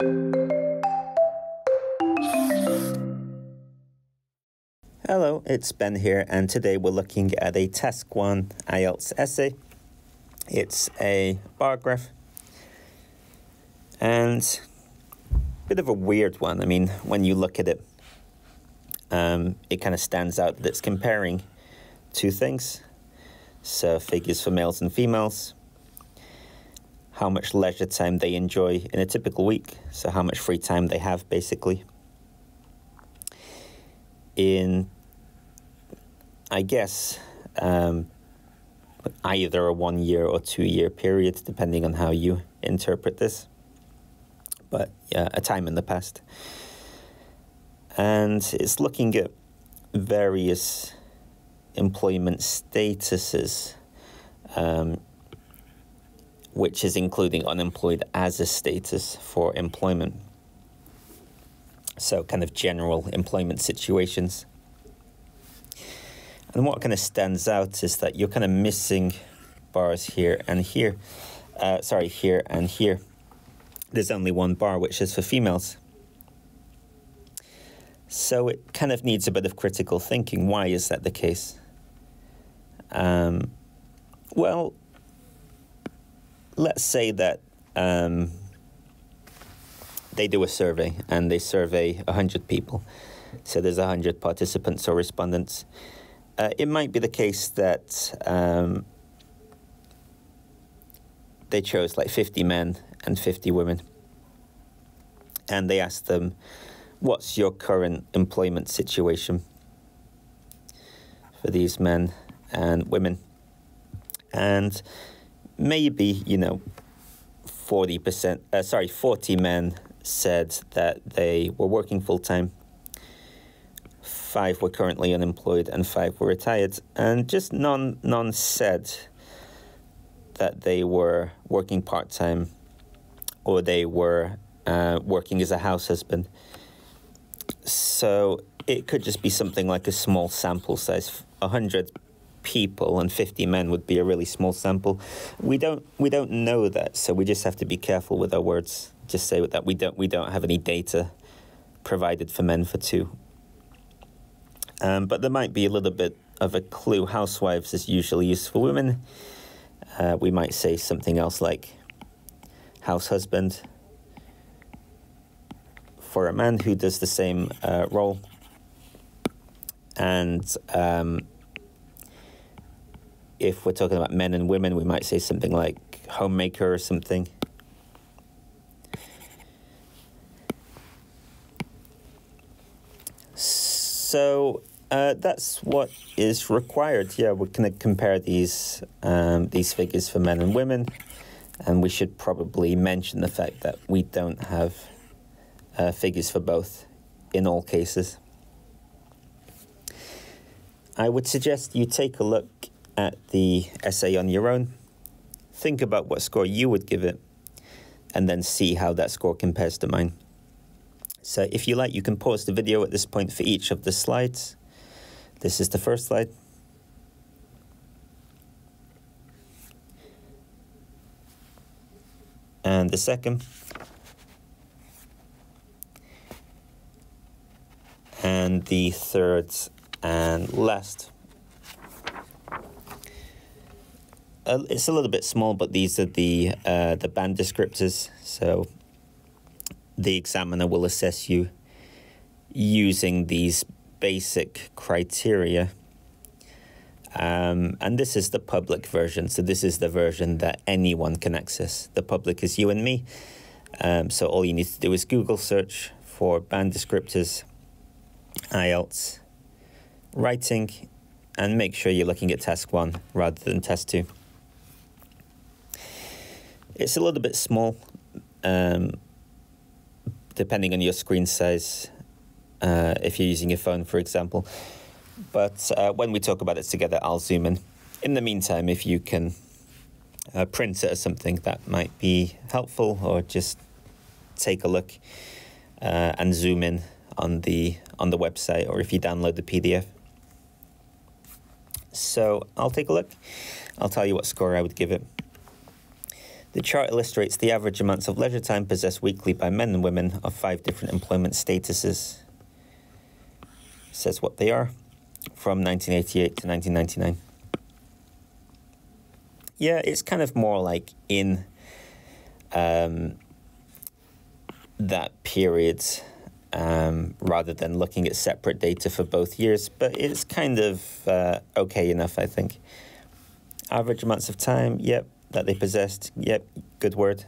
Hello, it's Ben here, and today we're looking at a Task 1 IELTS essay. It's a bar graph, and a bit of a weird one. I mean, when you look at it, um, it kind of stands out that it's comparing two things. So, figures for males and females, how much leisure time they enjoy in a typical week, so how much free time they have basically. In, I guess, um, either a one year or two year period, depending on how you interpret this. But yeah, a time in the past. And it's looking at various employment statuses, um, which is including unemployed as a status for employment. So, kind of general employment situations. And what kind of stands out is that you're kind of missing bars here and here. Uh, sorry, here and here. There's only one bar, which is for females. So it kind of needs a bit of critical thinking. Why is that the case? Um, well, let's say that um, they do a survey and they survey 100 people. So there's 100 participants or respondents. Uh, it might be the case that um, they chose like 50 men and 50 women. And they asked them, What's your current employment situation for these men and women? And maybe, you know, 40%, uh, sorry, 40 men said that they were working full time, five were currently unemployed, and five were retired. And just none, none said that they were working part time or they were uh, working as a house husband. So it could just be something like a small sample size. 100 people and 50 men would be a really small sample. We don't we don't know that, so we just have to be careful with our words. Just say that we don't we don't have any data provided for men for two. Um, but there might be a little bit of a clue. Housewives is usually used for women. Uh, we might say something else like house husband for a man who does the same uh, role. And um, if we're talking about men and women, we might say something like homemaker or something. So uh, that's what is required. Yeah, we're going to compare these um, these figures for men and women, and we should probably mention the fact that we don't have uh, figures for both in all cases. I would suggest you take a look at the essay on your own, think about what score you would give it, and then see how that score compares to mine. So if you like, you can pause the video at this point for each of the slides. This is the first slide. And the second. And the third and last. Uh, it's a little bit small, but these are the uh, the band descriptors. So the examiner will assess you using these basic criteria. Um, and this is the public version. So this is the version that anyone can access. The public is you and me. Um, so all you need to do is Google search for band descriptors, IELTS, writing, and make sure you're looking at task one rather than task two. It's a little bit small, um, depending on your screen size, uh, if you're using your phone, for example. But uh, when we talk about it together, I'll zoom in. In the meantime, if you can uh, print it or something, that might be helpful, or just take a look uh, and zoom in on the on the website, or if you download the PDF. So I'll take a look. I'll tell you what score I would give it. The chart illustrates the average amounts of leisure time possessed weekly by men and women of five different employment statuses. says what they are from 1988 to 1999. Yeah, it's kind of more like in um, that period um, rather than looking at separate data for both years, but it's kind of uh, okay enough, I think. Average amounts of time, yep, that they possessed, yep, good word.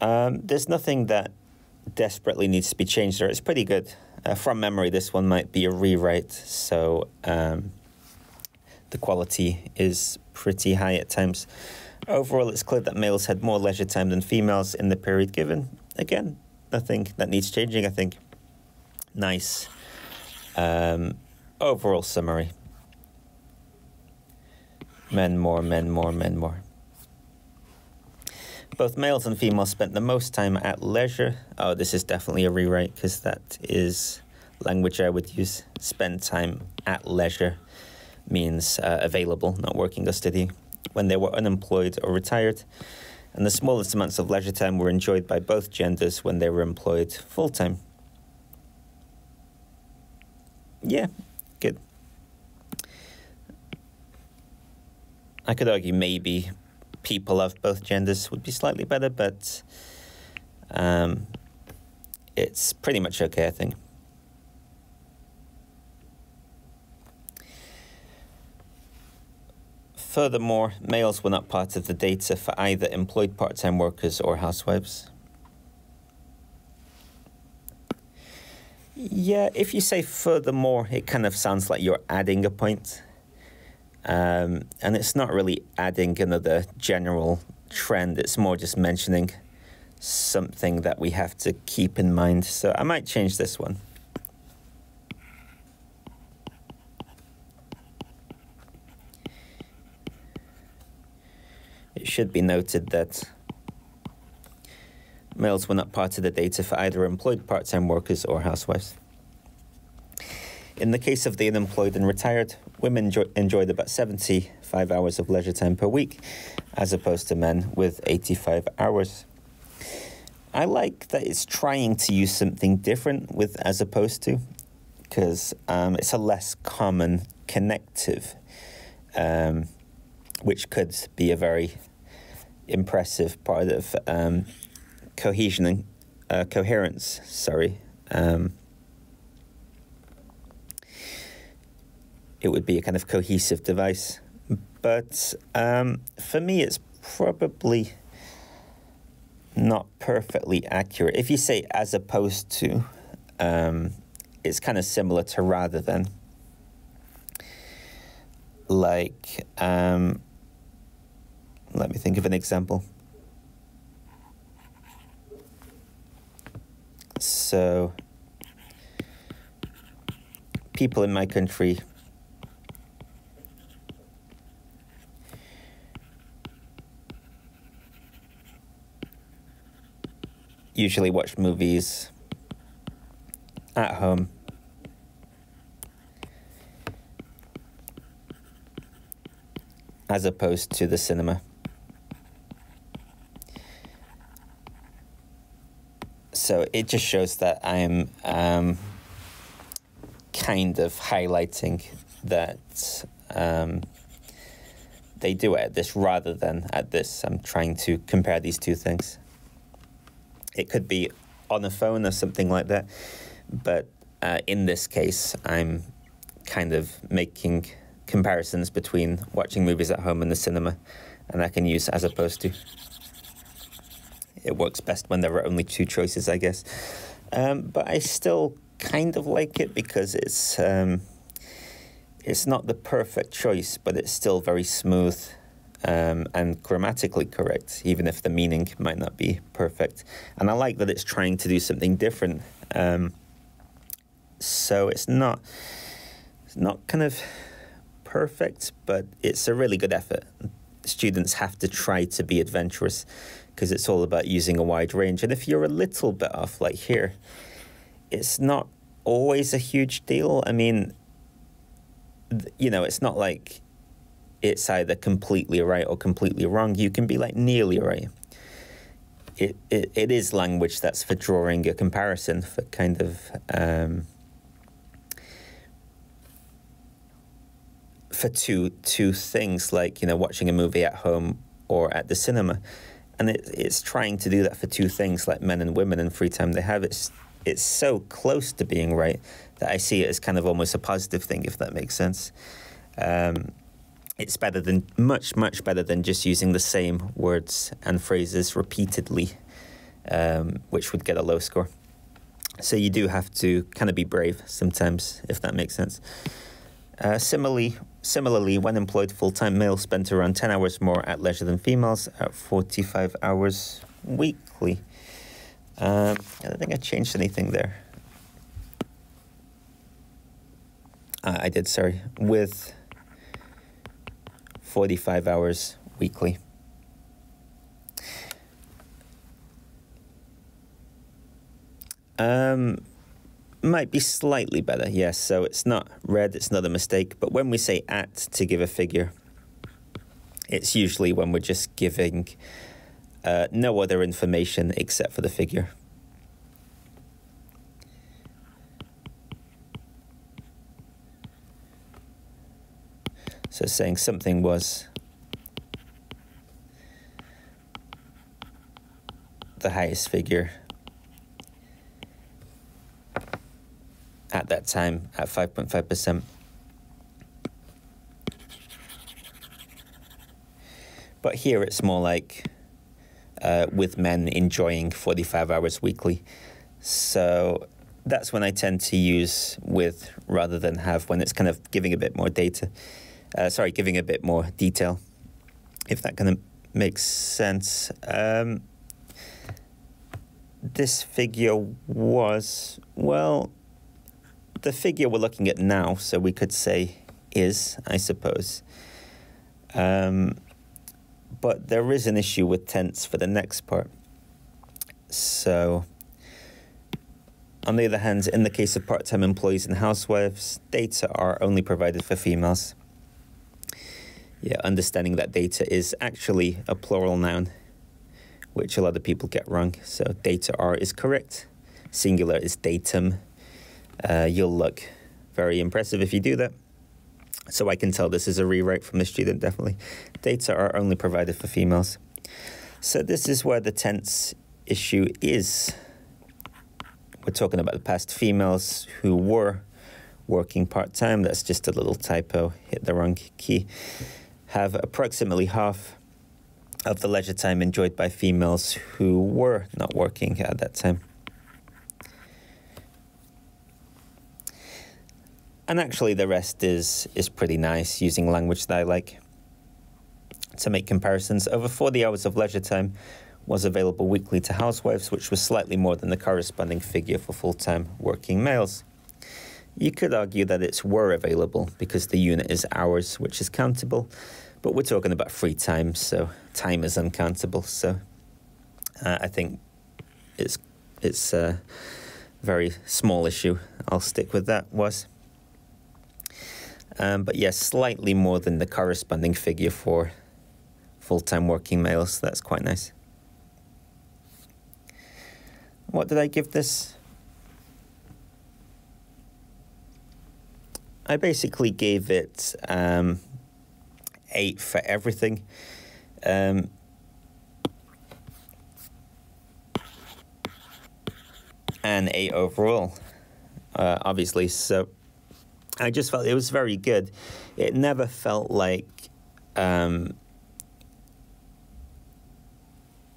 Um, there's nothing that desperately needs to be changed there. It's pretty good. Uh, from memory, this one might be a rewrite, so um, the quality is pretty high at times. Overall, it's clear that males had more leisure time than females in the period given, again, nothing that needs changing, I think. Nice um, overall summary. Men more, men more, men more. Both males and females spent the most time at leisure. Oh, this is definitely a rewrite because that is language I would use. Spend time at leisure means uh, available, not working or studying, when they were unemployed or retired and the smallest amounts of leisure time were enjoyed by both genders when they were employed full time. Yeah, good. I could argue maybe people of both genders would be slightly better, but um, it's pretty much okay, I think. Furthermore, males were not part of the data for either employed part time workers or housewives. Yeah, if you say furthermore, it kind of sounds like you're adding a point. Um, and it's not really adding another general trend, it's more just mentioning something that we have to keep in mind. So I might change this one. It should be noted that males were not part of the data for either employed part time workers or housewives. In the case of the unemployed and retired, women enjoyed about 75 hours of leisure time per week, as opposed to men with 85 hours. I like that it's trying to use something different with as opposed to, because um, it's a less common connective, um, which could be a very impressive part of um, cohesion and uh, coherence. Sorry. Um, it would be a kind of cohesive device. But um, for me, it's probably not perfectly accurate. If you say as opposed to, um, it's kind of similar to rather than. Like, um, let me think of an example. So, people in my country usually watch movies at home. As opposed to the cinema. so it just shows that I'm um, kind of highlighting that um, they do it at this rather than at this. I'm trying to compare these two things. It could be on a phone or something like that, but uh, in this case, I'm kind of making comparisons between watching movies at home and the cinema, and I can use as opposed to. It works best when there are only two choices, I guess. Um, but I still kind of like it because it's um, it's not the perfect choice, but it's still very smooth um, and grammatically correct, even if the meaning might not be perfect. And I like that it's trying to do something different. Um, so it's not it's not kind of perfect, but it's a really good effort. Students have to try to be adventurous because it's all about using a wide range. And if you're a little bit off, like here, it's not always a huge deal. I mean, you know, it's not like it's either completely right or completely wrong. You can be like nearly right. It, it, it is language that's for drawing a comparison, for kind of um, for two two things like you know watching a movie at home or at the cinema, and it, it's trying to do that for two things like men and women and free time they have. It's it's so close to being right that I see it as kind of almost a positive thing, if that makes sense. Um, it's better than much much better than just using the same words and phrases repeatedly, um, which would get a low score. So you do have to kind of be brave sometimes, if that makes sense. Uh, similarly, similarly, when employed full-time, males spent around 10 hours more at leisure than females at 45 hours weekly. Um, I don't think I changed anything there. Uh, I did, sorry, with 45 hours weekly. Um, might be slightly better, yes. So it's not red, it's not a mistake. But when we say at to give a figure, it's usually when we're just giving uh, no other information except for the figure. So saying something was the highest figure at that time at 5.5%. But here it's more like uh, with men enjoying 45 hours weekly. So that's when I tend to use with rather than have when it's kind of giving a bit more data. Uh, sorry, giving a bit more detail, if that kind of makes sense. Um, this figure was, well, the figure we're looking at now, so we could say is, I suppose. Um, but there is an issue with tense for the next part. So, on the other hand, in the case of part time employees and housewives, data are only provided for females. Yeah, understanding that data is actually a plural noun, which a lot of people get wrong. So, data are is correct, singular is datum. Uh, you'll look very impressive if you do that. So I can tell this is a rewrite from the student, definitely. Data are only provided for females. So this is where the tense issue is. We're talking about the past females who were working part-time. That's just a little typo, hit the wrong key. Have approximately half of the leisure time enjoyed by females who were not working at that time. and actually the rest is is pretty nice using language that I like. To make comparisons, over 40 hours of leisure time was available weekly to housewives, which was slightly more than the corresponding figure for full-time working males. You could argue that it's were available because the unit is hours, which is countable, but we're talking about free time, so time is uncountable. So uh, I think it's it's a very small issue. I'll stick with that. Was. Um, but yes, slightly more than the corresponding figure for full-time working males. That's quite nice. What did I give this? I basically gave it um, eight for everything. Um, and eight overall, uh, obviously. So I just felt it was very good. It never felt like, um,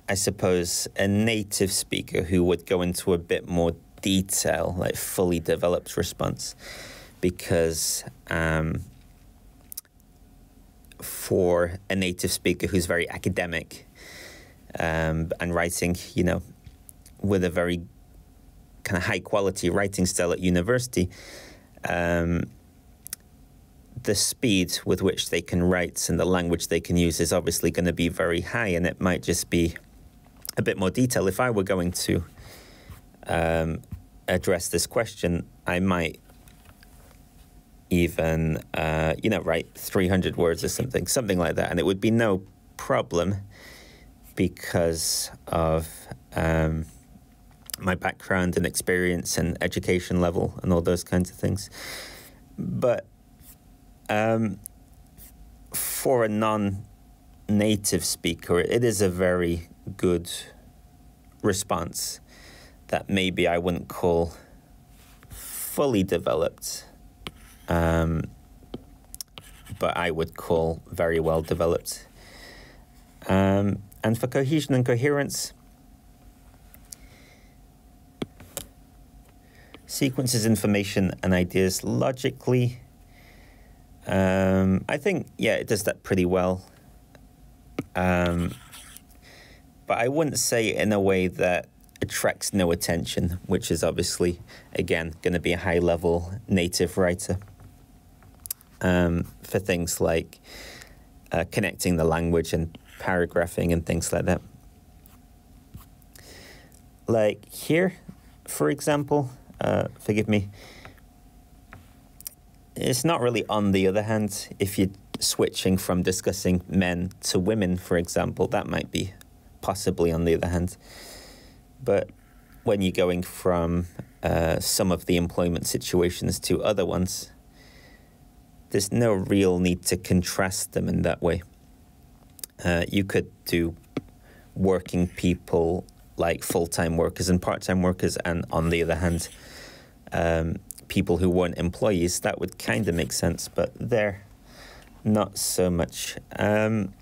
I suppose, a native speaker who would go into a bit more detail, like fully developed response, because um, for a native speaker who's very academic um, and writing, you know, with a very kind of high quality writing style at university um, the speed with which they can write and the language they can use is obviously going to be very high, and it might just be a bit more detail. If I were going to um, address this question, I might even, uh, you know, write 300 words or something, something like that. And it would be no problem because of um, my background and experience and education level and all those kinds of things. But um, for a non native speaker, it is a very good response that maybe I wouldn't call fully developed, um, but I would call very well developed. Um, and for cohesion and coherence, sequences information and ideas logically. Um, I think, yeah, it does that pretty well. Um, but I wouldn't say in a way that attracts no attention, which is obviously, again, going to be a high level native writer um, for things like uh, connecting the language and paragraphing and things like that. Like here, for example, uh, forgive me, it's not really on the other hand. If you're switching from discussing men to women, for example, that might be possibly on the other hand. But when you're going from uh, some of the employment situations to other ones, there's no real need to contrast them in that way. Uh, you could do working people like full time workers and part time workers, and on the other hand, um, people who weren't employees. That would kind of make sense, but there, not so much. Um,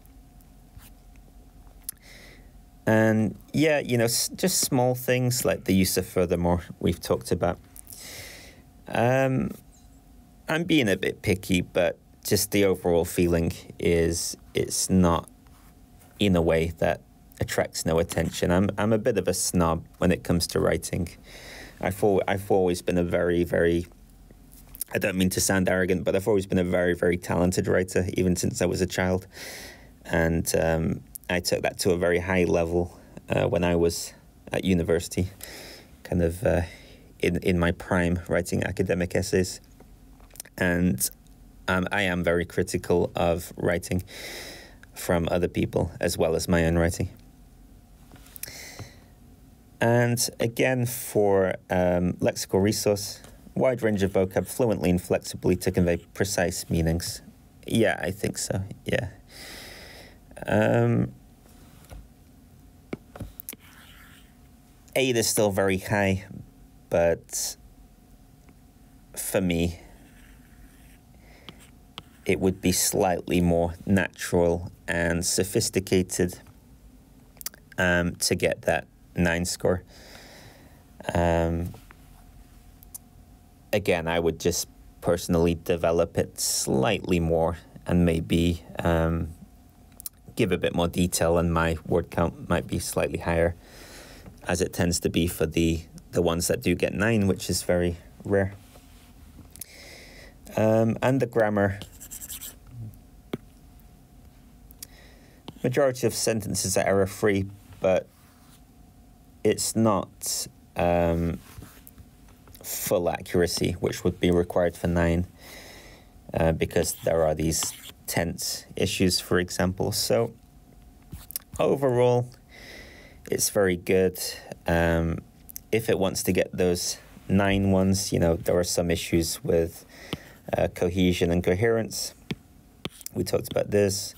and yeah, you know, just small things like the use of furthermore we've talked about. Um, I'm being a bit picky, but just the overall feeling is it's not in a way that attracts no attention. I'm I'm a bit of a snob when it comes to writing. I've I've always been a very very I don't mean to sound arrogant, but I've always been a very very talented writer, even since I was a child, and um, I took that to a very high level uh, when I was at university, kind of uh, in in my prime, writing academic essays, and um, I am very critical of writing from other people as well as my own writing. And again, for um, lexical resource, wide range of vocab fluently and flexibly to convey precise meanings. Yeah, I think so. Yeah. Um, eight is still very high, but for me, it would be slightly more natural and sophisticated um, to get that nine score. Um, again, I would just personally develop it slightly more and maybe um, give a bit more detail, and my word count might be slightly higher, as it tends to be for the the ones that do get nine, which is very rare. Um, and the grammar. Majority of sentences are error free, but it's not um, full accuracy, which would be required for nine, uh, because there are these tense issues, for example. So overall, it's very good. Um, if it wants to get those nine ones, you know, there are some issues with uh, cohesion and coherence. We talked about this.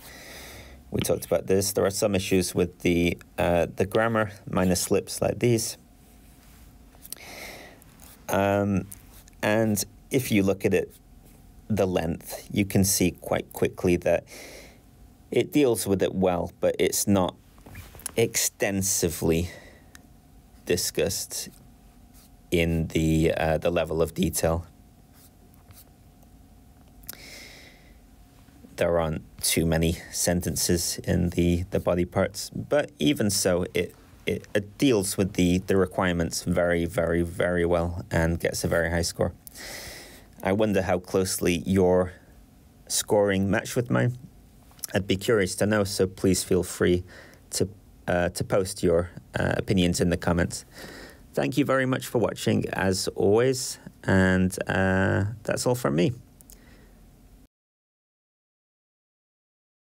We talked about this. There are some issues with the uh, the grammar, minor slips like these. Um, and if you look at it the length, you can see quite quickly that it deals with it well, but it's not extensively discussed in the uh, the level of detail. There aren't too many sentences in the, the body parts, but even so, it, it, it deals with the, the requirements very, very, very well and gets a very high score. I wonder how closely your scoring matched with mine. I'd be curious to know, so please feel free to uh, to post your uh, opinions in the comments. Thank you very much for watching, as always, and uh, that's all from me.